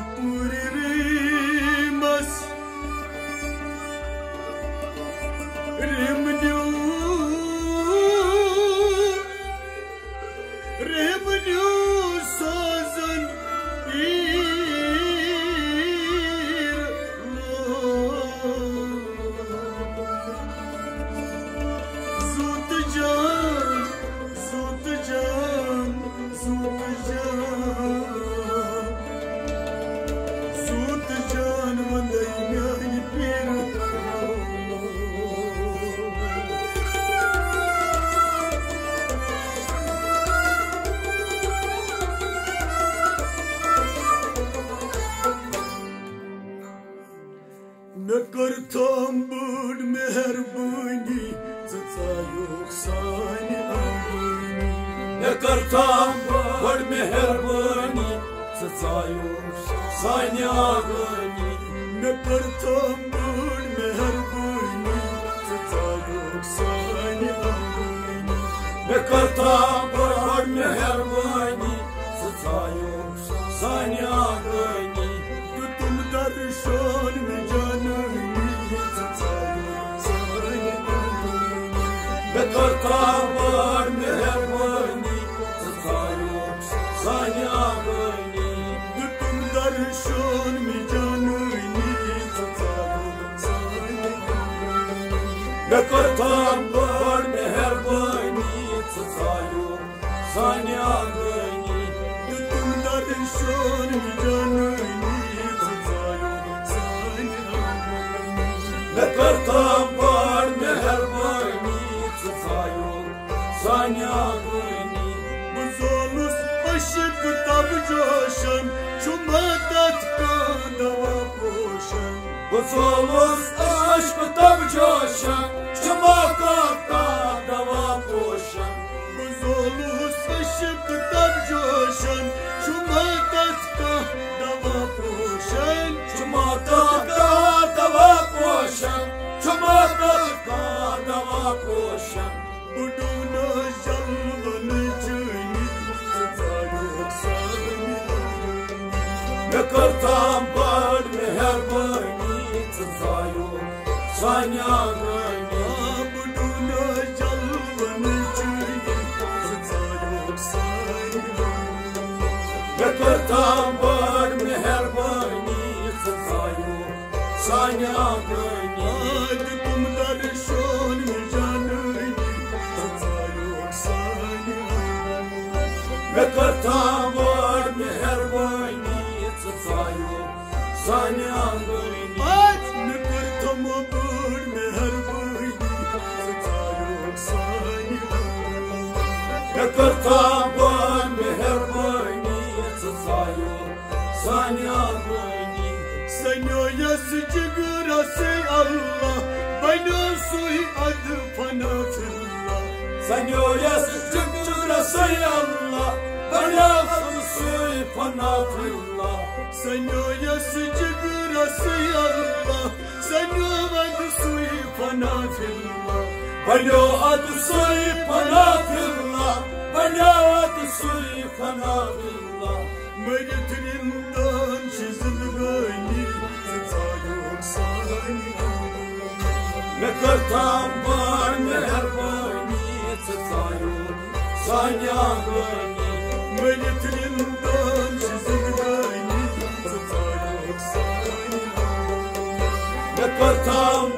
por yok sani avani Ne Там горме гербаніця цаю, занягані, Тим дари шорі яниніця цаю, занягані. Некар там горме гербаніця цаю, занягані. Бузонус aşık tabcoşan, çumadat kadava koşan. Buzonus aşık tabcoşan, coşan Çumakakta dava koşan. Buzolus aşık tab coşan. Çumadat kadava poşan Çumakakta dava koşan. Çumakakta dava koşan. Buduna jalvanı cüni Zayok sani Ne kartam var meherbani Sıtayur sani ağani تنبر مهربانی خزایو سانیا کنید کم درشون جانوی خزایو سانیا مکر تنبر مهربانی خزایو سانیا کنید مکر تنبر مهربانی خزایو سانیا مکر تنبر sani ağani Sanyo yas cigura se Allah Bana suy ad fanatullah Sen yoyası çıktıra say Allah Bana fısı panatullah Sanyo yas cigura se Allah Sanyo ad suy fanatullah Bana adı soy panatullah Bana adı soy panatullah Meyletlerinden çizilgani Zayok sani Ne kartam var meherbani Sıtayur sani ağani Meyletlerinden çizilgani Zayok sani Ne kartam var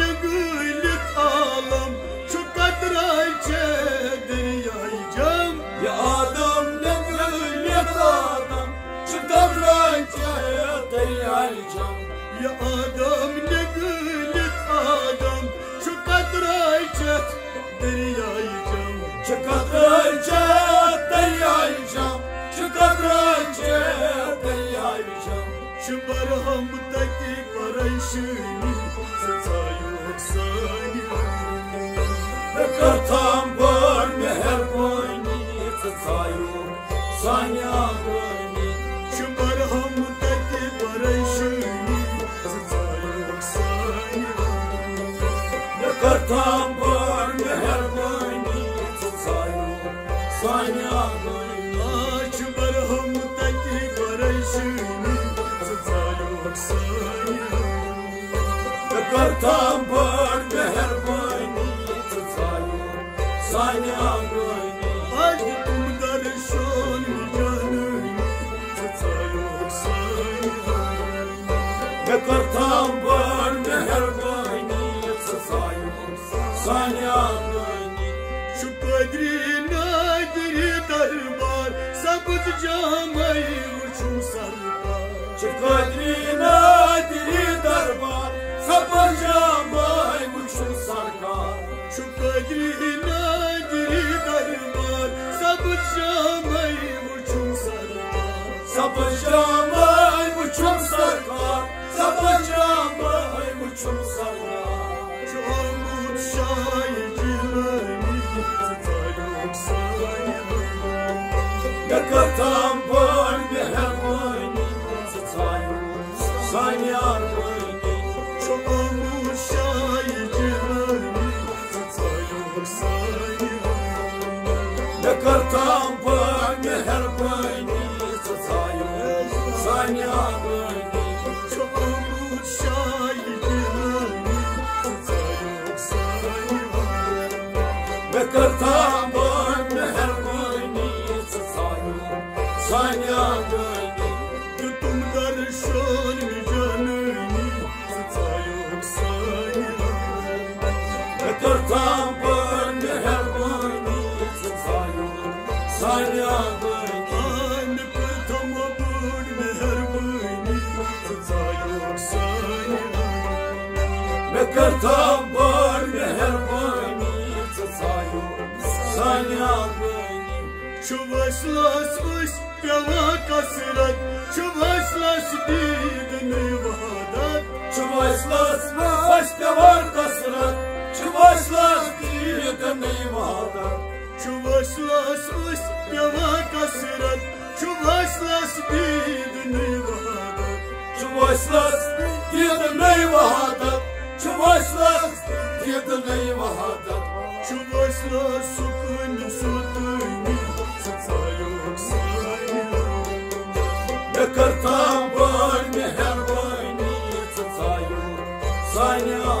gül adam ne gülük adam. Şu kadray çat deryayı cam. Şu kadray çat deryayı cam. Şu kadray çat deryayı cam. Şu barhamdaki barayşını Sıta yok sani Ne kartam var meher boyni Sıta yok. Kartam sarbar Sabancamay uçun sarkar Sabancamay uçun sarkar Şu amut şahicilani Sıta sanyar boyni Mehermani Sıtayu sanyar boyni Çuvaşlaşmış yava kasrat Çuvaşlaş didini vadat Çuvaşlas başta var kasrat Çuvaşlas diyeden eyvada Çuvaşlaşmış yava kasrat Çuvaşlaş didini vadat Çuvaşlas diyeden eyvada Çuvaşlas diyeden eyvada Çuvaşlaş sukun Sıta yoksani Yakartam var mehermani Sıtayu sanyar boyni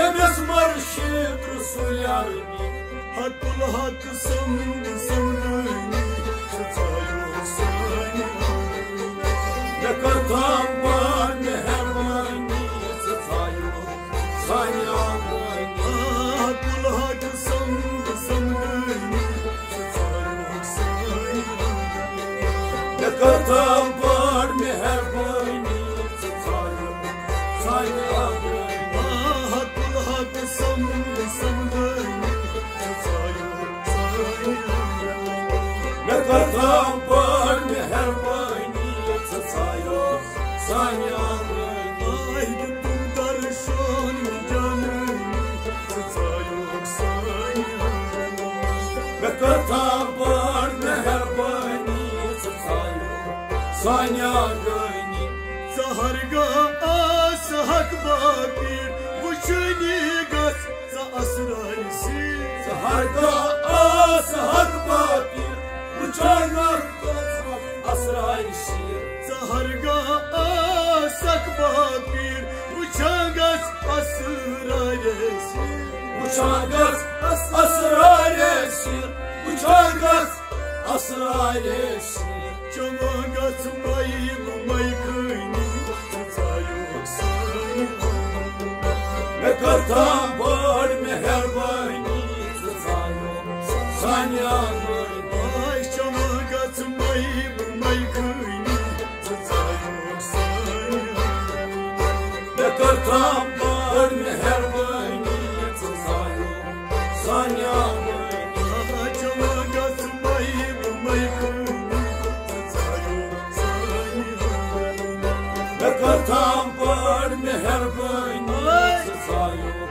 Emes marşı trusular Hakkul hak sım var mehermani Sıtayu sanyar boyni Zaharga as hak bakir. Çöni gaz za asrarisi Harda as hak bakir. Uçarlar Asrayl şiir Uçağız asır ailesi Uçarlar Asrayl şiir Uçarlar Asrayl şiir Çamagat mayım maykını Tutayım seni Ve kartam maykını Tutayım seni Ve kartam var meherbani Zayo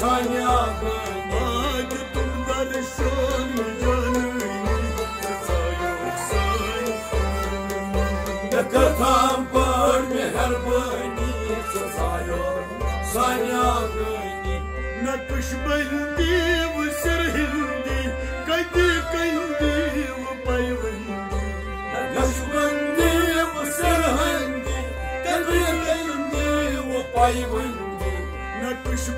Sanya ಸಾಯಾಗಿ ನಟುಶ್ ಬಂದೀವು ಸರ್ ಹಿಂದಿ ಕದಿ ಕಂದೀವು ಪೈವಂದಿ ನಟುಶ್ ಬಂದೀವು ಸರ್ ಹಿಂದಿ ಕದಿ ಕಂದೀವು ಪೈವಂದಿ ನಟುಶ್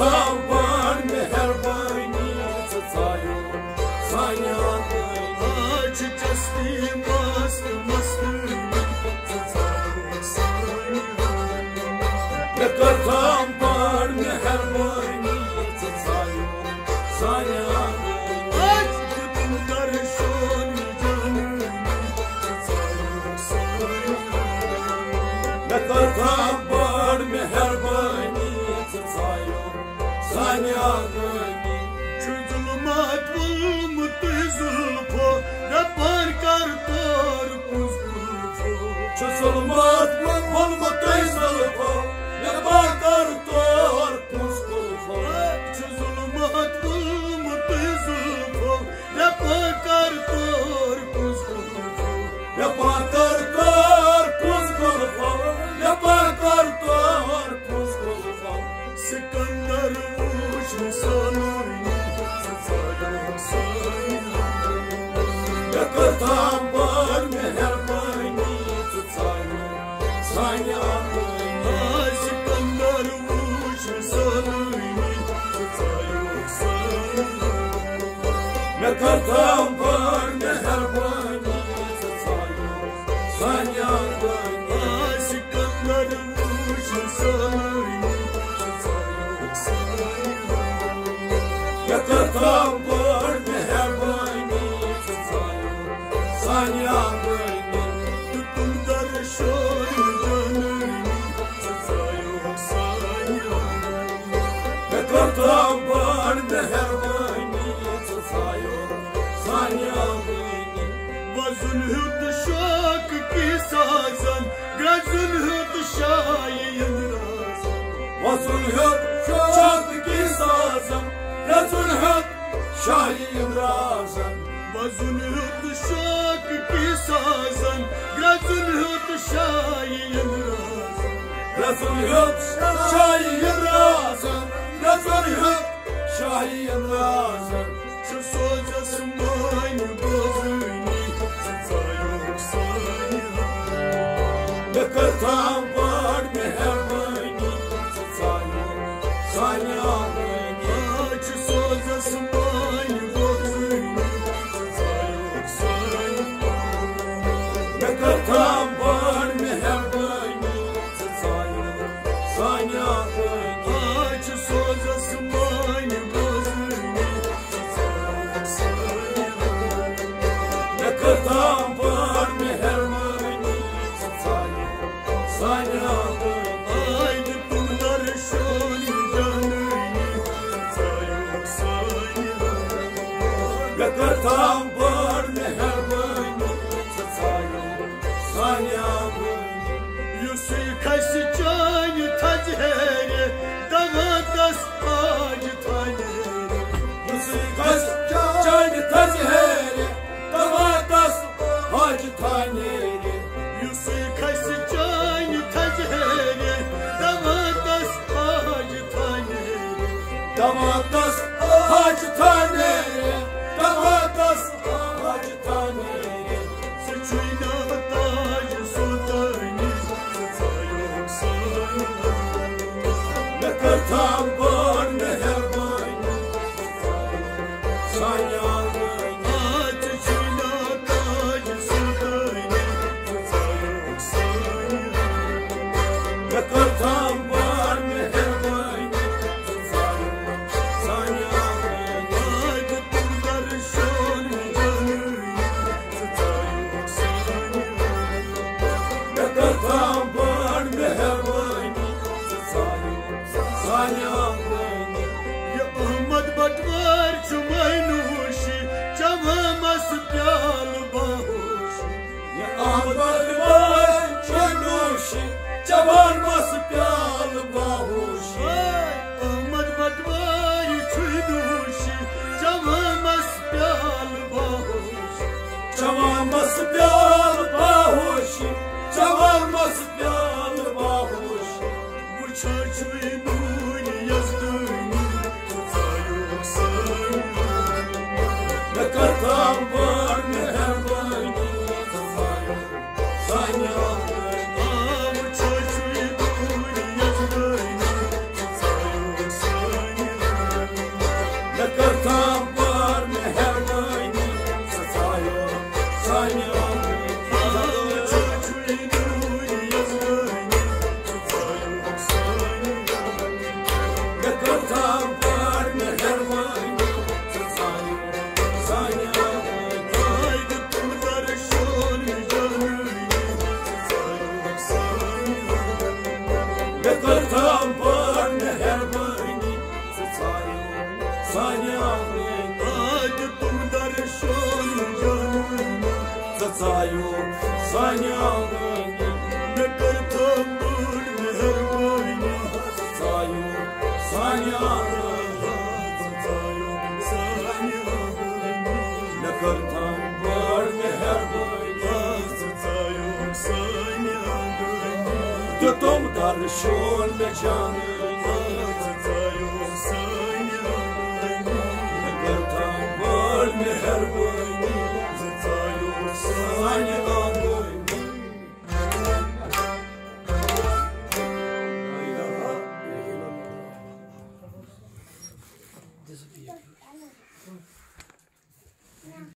Var meherbani Zayo Sanya Çıkçasti mastı mastı Tutayım seni Ve kartam var meherbani Zayo Sanya Aç tundar şon canını. Tutayım seni Çözülmat mi olmadı zılıfı Ne bakar tor kuskulfo Çözülmat bulmut zulpo Rapar kartor kuzgulfo Ne kırtam var meherbani Tutsayo Sanya Sıkanlar uçlu sanırını Tutayım seni Ne kırtam şahin razım Vazun hüd şak ki sazan Grazun hüd şayin razan Resul hök şahin razım Resul hök şahin razım Şu sözası maynu gözünü Tutayım seni Ne kırtam Sanya Damatas hacı tanere Damatas hacı tanere Suçuyla hatayı sultanı Sayıp sayıp Ne kartan bu Tom karşol mekanı Tatayım sayın Kartan var meher boynu Tatayım sayın